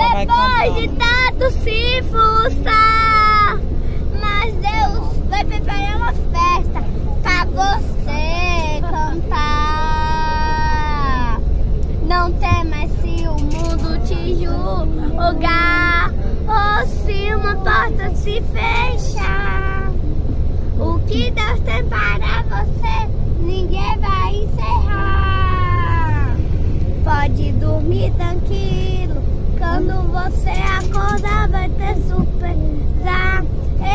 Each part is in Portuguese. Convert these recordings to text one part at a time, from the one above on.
ela vai. Depois de tanto se frustrar, mas Deus vai preparar uma festa pra você cantar. Não temas se o mundo te julgar ou se uma porta se fechar. O que Deus tem para você, ninguém vai encerrar. Pode dormir tranquilo, você acordar vai ter surpresa.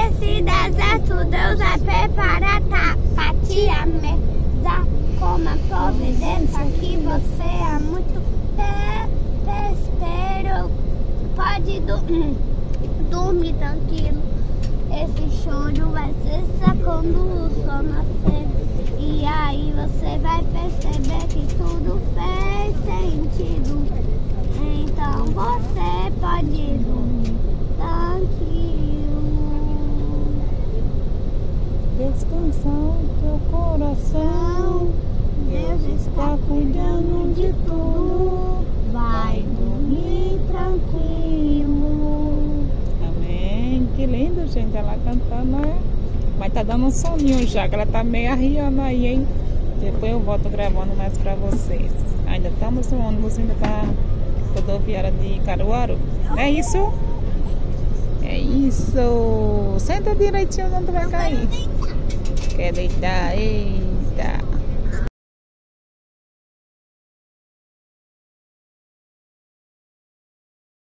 Esse deserto Deus vai preparar tá, pra ti. Como a providência que você há muito espero. Pode du dormir tranquilo. Esse choro vai cessar quando o sol nascer. E aí você vai perceber que pode dormir tranquilo. Descansar o teu coração. Deus está cuidando de tudo. Vai dormir tranquilo. Amém. Que lindo, gente, ela cantando, né? Mas tá dando um soninho já, que ela tá meio arriando aí, hein? Depois eu volto gravando mais pra vocês. Ainda estamos no ônibus, ainda tá rodoviária de Caruaru. É isso? É isso. Senta direitinho, não tu vai cair. Quer deitar? Eita.